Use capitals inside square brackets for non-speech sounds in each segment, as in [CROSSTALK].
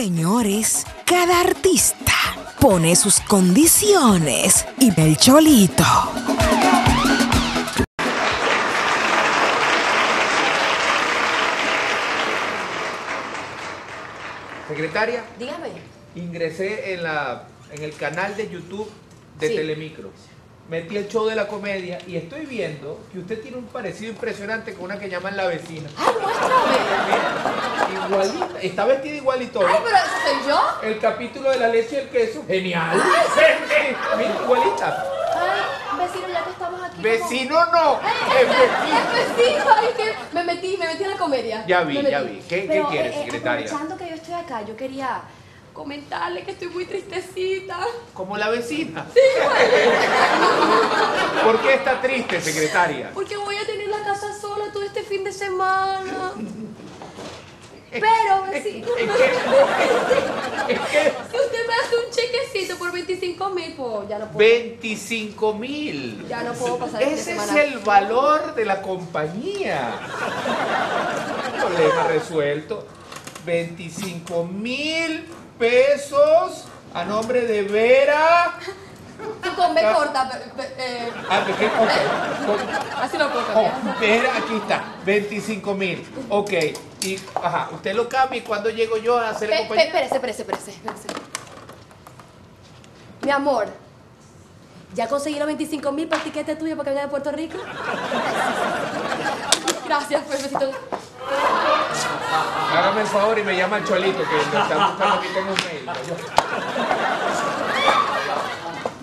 Señores, cada artista pone sus condiciones y el cholito. Secretaria, Dígame. ingresé en, la, en el canal de YouTube de Sí. Telemicro. Metí el show de la comedia y estoy viendo que usted tiene un parecido impresionante con una que llaman La Vecina. ¡Ay, muéstrame! Igualita, está vestida igualito. ¡Ay, pero esa soy yo! El capítulo de la leche y el queso, genial. Mira, igualita. ¡Ay, vecino, ya que estamos aquí! Vecino no, ¡Ay, es vecino. ¡Es vecino! ¡Ay, que me metí, me metí en la comedia! Ya vi, Me ya vi. ¿Qué- quieres, eh, eh, secretaria? Aprovechando que yo estoy acá, yo quería comentarle que estoy muy tristecita. Como la vecina. [LAUGHS] ¿Por qué está triste, secretaria? Porque voy a tener la casa sola todo este fin de semana. Pero, vecino, Es que, es que si usted me hace un chequecito por 25 mil, pues ya no puedo. 25 mil. Ya no puedo pasar Ese es semana. el valor de la compañía. Problema resuelto. 25 mil pesos a nombre de Vera. Con B corta, eh, Ah, [LAUGHS] así lo puedo cambiar. Aquí está. 25 mil. Ok. Y, ajá, usted lo cambia y cuando llego yo a hacer pe- compañía. Espérese, espérese, espérese, espérese. Mi amor, ¿ya conseguí los 25 mil para el tiquete tuyo para que venga de Puerto Rico? [LAUGHS] Gracias, besito. Hágame el favor y me llama el Cholito, que me está buscando aquí tengo un mail.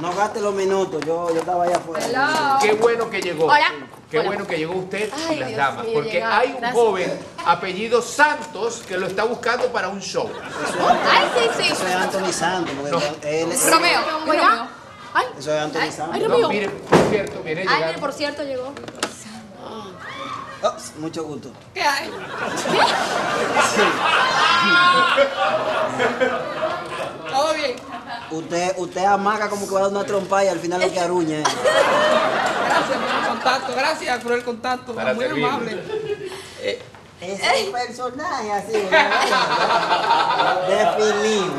No gaste los minutos, yo, yo estaba allá afuera. Hello. Qué bueno que llegó. Hola. Qué Hola. bueno que llegó usted y las Dios damas. mío, porque hay un Gracias. joven apellido Santos que lo está buscando para un show. Ay, sí, Eso es Anthony Santos, porque No. él es... Romeo, Romeo. Ay, Eso es Anthony Santos. ay, No, Romeo. mire, por cierto, viene Ay, mire, por cierto, llegó. Oh, mucho gusto. ¿Qué hay? [LAUGHS] [LAUGHS] Todo bien. Usted, usted amaga como que va a dar una trompa y al final lo que aruña es. Gracias por el contacto, gracias por el contacto, Para muy amable. Eh, Es un personaje así, definido,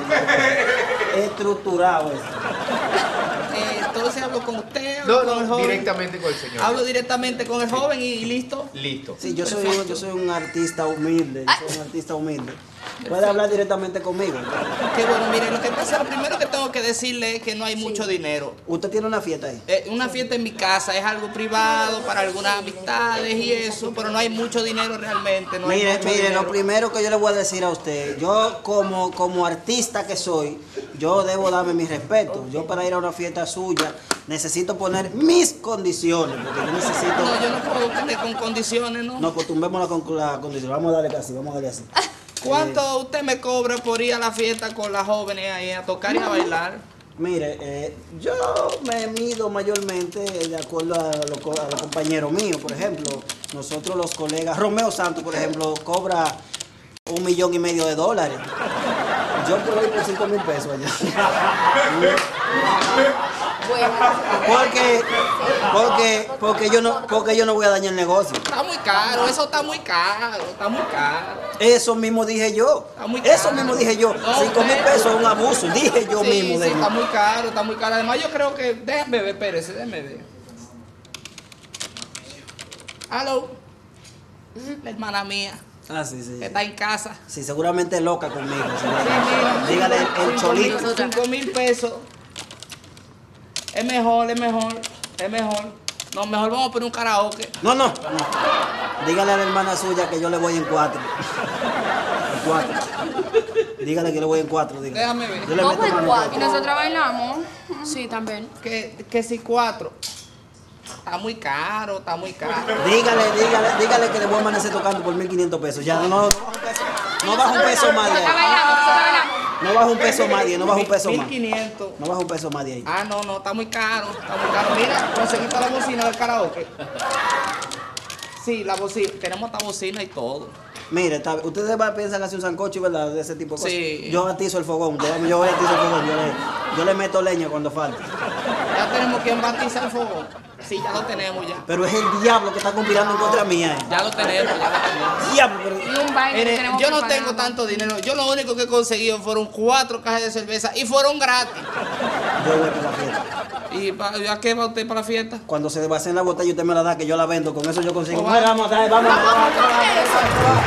estructurado eso. eh, entonces hablo con usted, No, hablo el joven. directamente con el señor. Hablo directamente con el joven y, y listo. Listo. Sí, yo soy, yo soy un artista humilde, yo soy un artista humilde. Puede hablar directamente conmigo. Qué bueno, mire, lo que pasa, lo primero que tengo que decirle es que no hay mucho dinero. Usted tiene una fiesta ahí. Eh, una fiesta en mi casa es algo privado para algunas amistades y eso, pero no hay mucho dinero realmente. No hay Mire, mucho mire, dinero. lo primero que yo le voy a decir a usted, yo como, como artista que soy, yo debo darme mi respeto. Yo para ir a una fiesta suya necesito poner mis condiciones, porque yo necesito... No, yo no puedo con condiciones, ¿no? No, pues tumbémosla con la condición. Vamos a darle casi, vamos a darle así. [LAUGHS] ¿Cuánto usted me cobra por ir a la fiesta con las jóvenes ahí a tocar y a bailar? Mire, eh, yo me mido mayormente de acuerdo a los compañeros míos. Por ejemplo, nosotros los colegas, Romeo Santos, por ejemplo, cobra un millón y medio de dólares. Yo puedo ir por cinco mil pesos allá. [LAUGHS] Porque, porque, porque yo no, porque yo no voy a dañar el negocio. Está muy caro, eso está muy caro, está muy caro. Eso mismo dije yo. Está muy Eso caro. mismo dije yo. Cinco mil pesos es un abuso. Dije yo sí, mismo. sí, está muy caro, está muy caro. Además, yo creo que. Déjame ver, espérese, déjame ver. Aló. La hermana mía, Ah, sí, sí. que está en casa. Sí, seguramente loca conmigo. Seguramente. Dígale el, cholito. Cinco mil pesos. Es mejor, es mejor, es mejor. No, mejor vamos a poner un karaoke. No, no, no. Dígale a la hermana suya que yo le voy en cuatro. En cuatro. Dígale que yo le voy en cuatro. Dígale. Déjame ver. Yo le meto en cuatro. Y nosotros bailamos. Sí, también. Que, que si cuatro. Está muy caro, está muy caro. Dígale, dígale, dígale que le voy a amanecer tocando por 1500 pesos. Ya, no, no, baja un peso. No baja un peso más No baja un peso más de ahí, no baja un peso más. 1500. No baja un peso más de ahí. Ah, no, no, está muy caro, está muy caro. Mira, conseguiste la bocina del karaoke. Sí, la bocina, tenemos esta bocina y todo. Mire, está- ustedes piensan hacer un sancocho, ¿verdad? De ese tipo de cosas. Sí. Yo atizo el fogón, yo, voy a el fogón, yo le, yo le meto leña cuando falte. Ya tenemos quien batiza el fogón. Sí, ya lo tenemos ya. Pero es el diablo que está conspirando en contra mía. Eh. Ya lo tenemos, ya lo tenemos. Diablo, pero... Y un baile yo no tengo tanto dinero. Yo lo único que he conseguido fueron cuatro cajas de cerveza y fueron gratis. Yo voy para la fiesta. ¿Y para, a qué va usted para la fiesta? Cuando se va a hacer la botella usted me la da, que yo la vendo. Con eso yo consigo. Pues vamos, vamos, vamos, vamos, vamos, vamos,